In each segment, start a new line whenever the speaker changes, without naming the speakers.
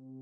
thank you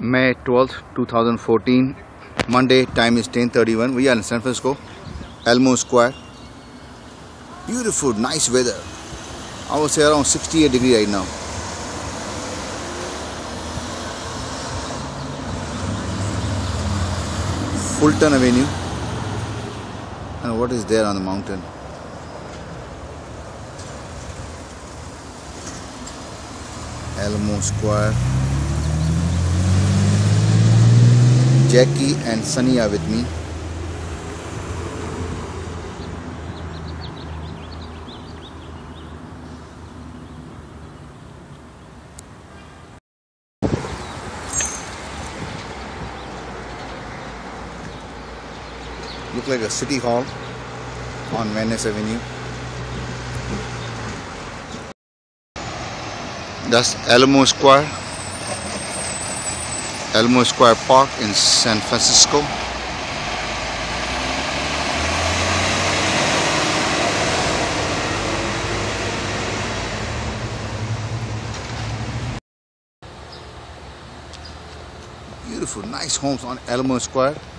May 12th, 2014. Monday, time is 10:31. We are in San Francisco, Alamo Square. Beautiful, nice weather. I would say around 68 degree right now. Fulton Avenue. And what is there on the mountain? Alamo Square. Jackie and Sunny are with me. Look like a city hall on Van Ness Avenue. That's Alamo Square. Alamo Square Park in San Francisco. Beautiful, nice homes on Alamo Square.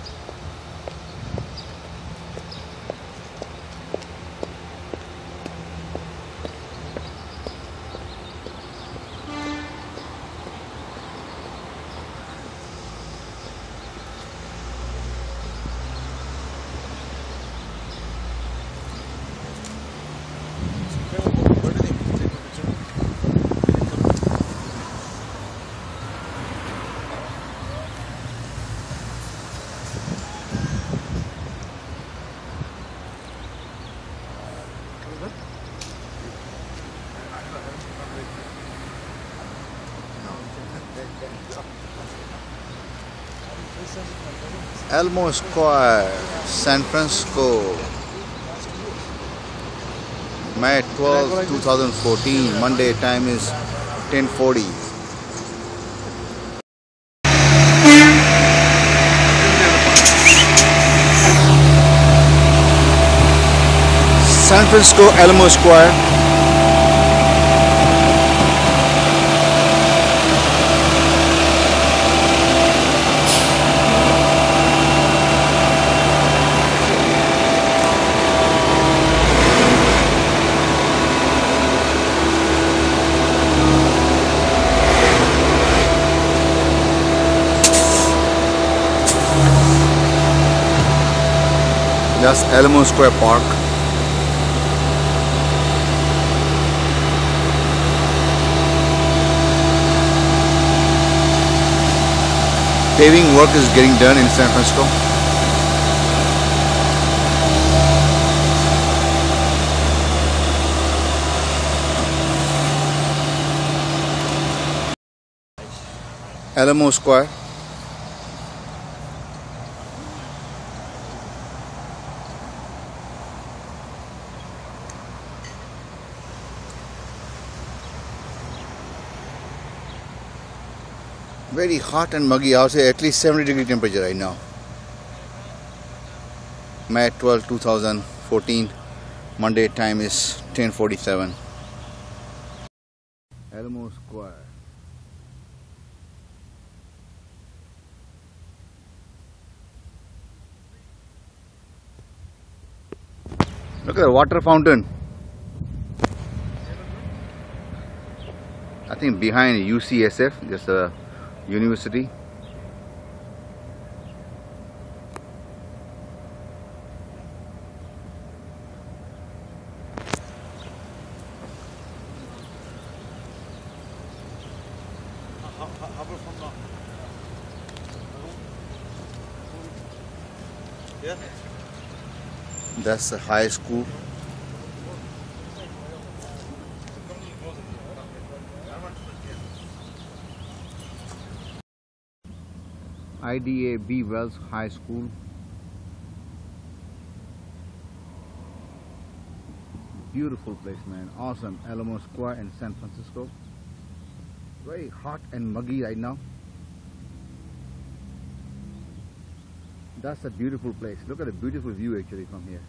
Alamo Square, San Francisco. May 12, 2014. Monday time is 1040. San Francisco Alamo Square. That's Alamo Square Park. Paving work is getting done in San Francisco. Alamo Square. Very hot and muggy. Say at least 70 degree temperature right now. May 12, 2014. Monday time is 10:47. Alamo Square. Look at the water fountain. I think behind UCSF, there's a university.
Yeah.
That's the high school. IDA B Wells High School. Beautiful place, man. Awesome. Alamo Square in San Francisco. Very hot and muggy right now. That's a beautiful place. Look at the beautiful view actually from here.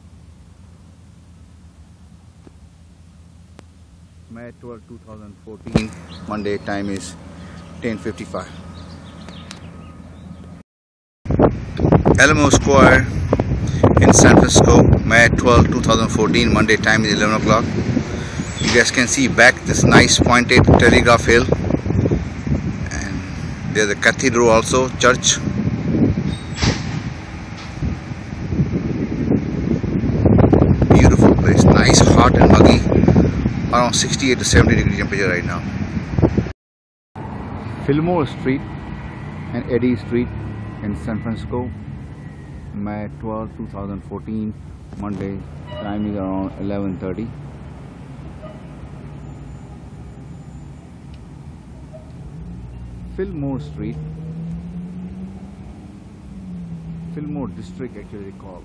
May 12, 2014. Monday time is 10.55. Alamo Square in San Francisco, May 12, 2014. Monday time is 11 o'clock. You guys can see back this nice pointed telegraph hill. And there's a cathedral also, church. Beautiful place, nice, hot and muggy. Around 68 to 70 degree temperature right now. Fillmore Street and Eddy Street in San Francisco, May 12, 2014, Monday. Time is around 11:30. Fillmore Street, Fillmore District actually called.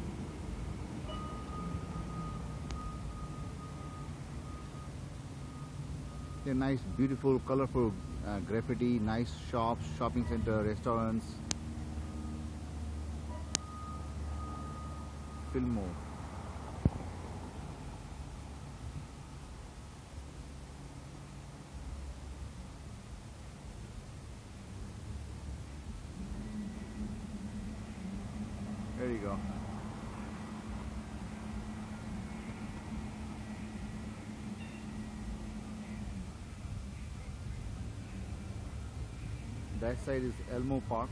They're nice, beautiful, colorful uh, graffiti, nice shops, shopping center, restaurants. There you go. That side is Alamo Park.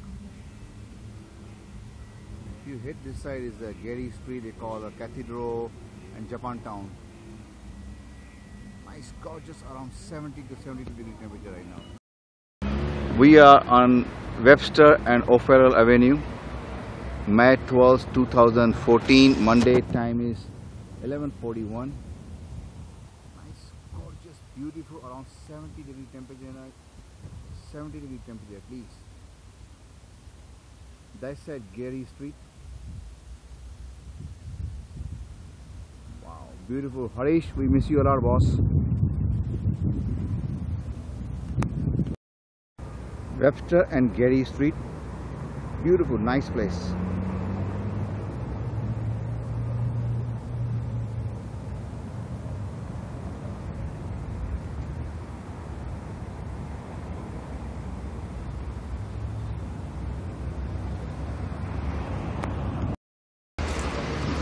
You hit this side is the Geary Street they call a Cathedral and Japantown. Nice gorgeous around 70 to 72 degree temperature right now. We are on Webster and O'Farrell Avenue. May 12, 2014, Monday time is 11:41. Nice, gorgeous, beautiful, around 70 degree temperature night. 70 degree temperature at least. That side Geary Street. Wow, beautiful. Harish, we miss you a lot, boss. Webster and Geary Street. Beautiful, nice place.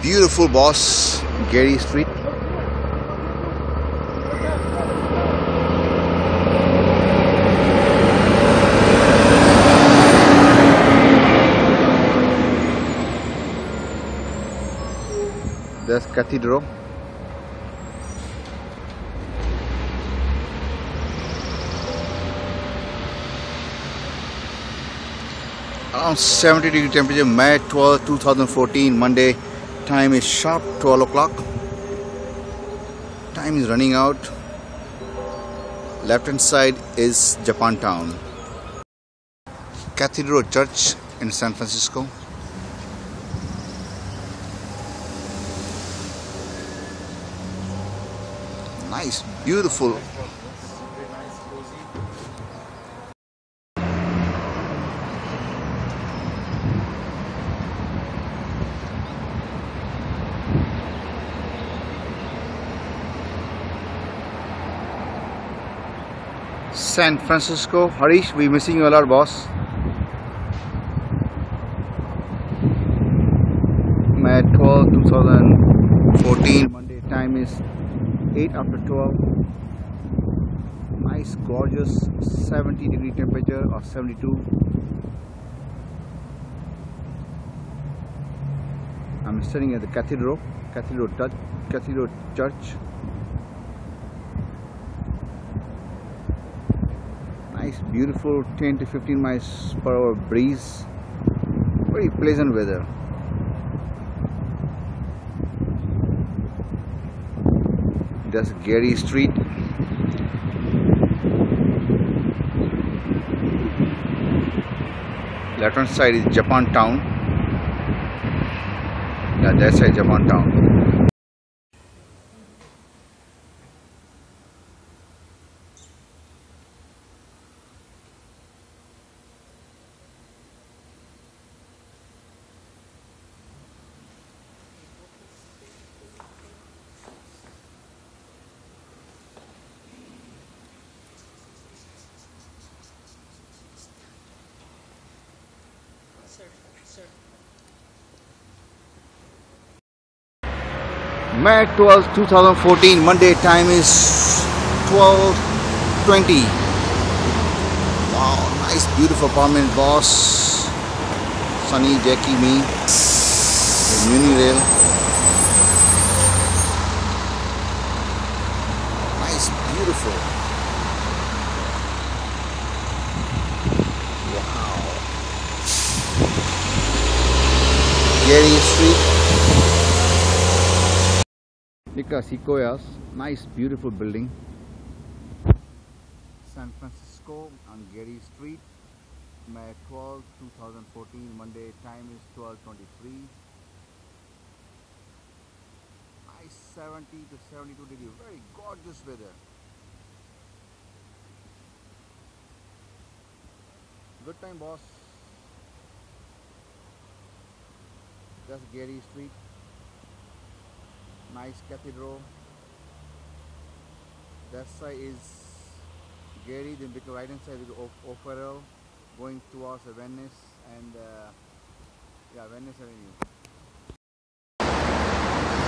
Beautiful boss, Geary Street. There's Cathedral. Around 70 degree temperature, May 12, 2014, Monday. Time is sharp 12 o'clock. Time is running out. Left hand side is Japantown. Cathedral Church in San Francisco. Nice, beautiful. San Francisco. Harish, we missing you a lot, boss. May 12, 2014. Monday time is 8 after 12. Nice, gorgeous 70 degree temperature or 72. I'm sitting at the cathedral, cathedral, cathedral church. Nice beautiful 10 to 15 miles per hour breeze. Very pleasant weather. That's Geary Street. Left hand side is Japantown yeah that side Japantown
Sir,
May 12, 2014, Monday, time is 12.20. Wow, nice beautiful apartment, boss. Sunny, Jackie, me, the Rail. Geary Street. Nika Sequoias, nice beautiful building. San Francisco on Getty Street, May 12, 2014, Monday, time is 12.23. Nice 70 to 72 degree, very gorgeous weather. Good time boss. That's Getty Street. Nice cathedral. That side is Geary then the right hand side is O'Farrell going towards Van Ness and uh, yeah Van Ness Avenue.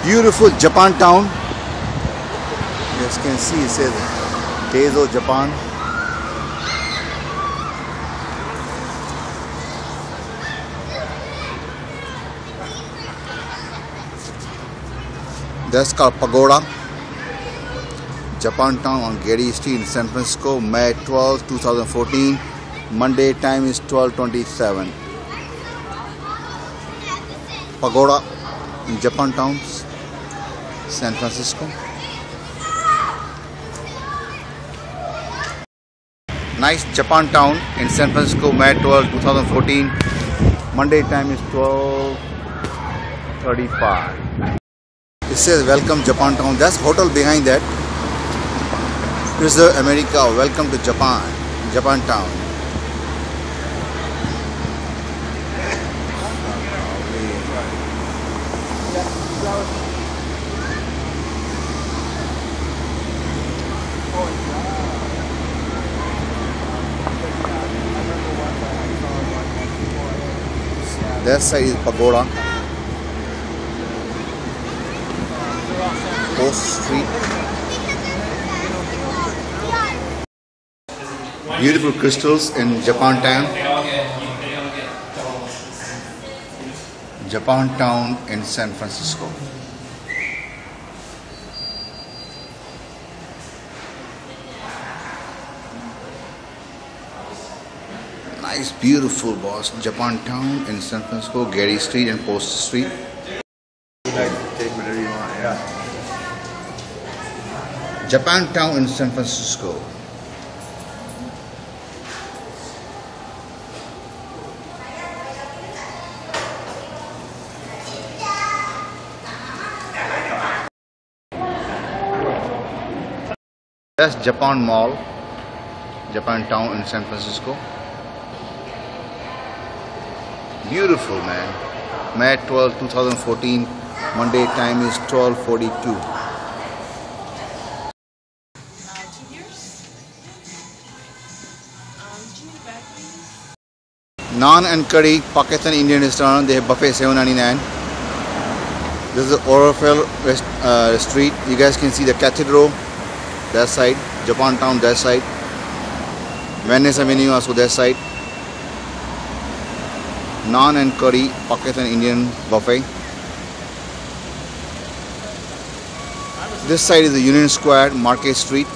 Beautiful Japan town. You guys can see it says Teizo Japan That's called Pagoda. Japantown on Getty Street in San Francisco, May 12, 2014. Monday time is 12:27. Pagoda in Japantown, San Francisco. Nice Japantown in San Francisco, May 12, 2014. Monday time is 12:35. It says welcome Japantown. That's hotel behind that. Preserve America. Welcome to Japan. Japantown. That side is pagoda. Street. Beautiful crystals in Japantown. Japantown in San Francisco. Nice, beautiful boss. Japantown in San Francisco, Getty Street and Post Street. Japantown in San Francisco. That's Japan Mall, Japantown in San Francisco. Beautiful man. May 12, 2014. Monday time is 1242. Naan and curry, Pakistan Indian restaurant. They have buffet 7.99. This is the O'Farrell uh, Street. You guys can see the cathedral that side, Japantown that side, Van Ness Avenue also that side. Naan and curry, Pakistan Indian buffet. This side is the Union Square, Market Street.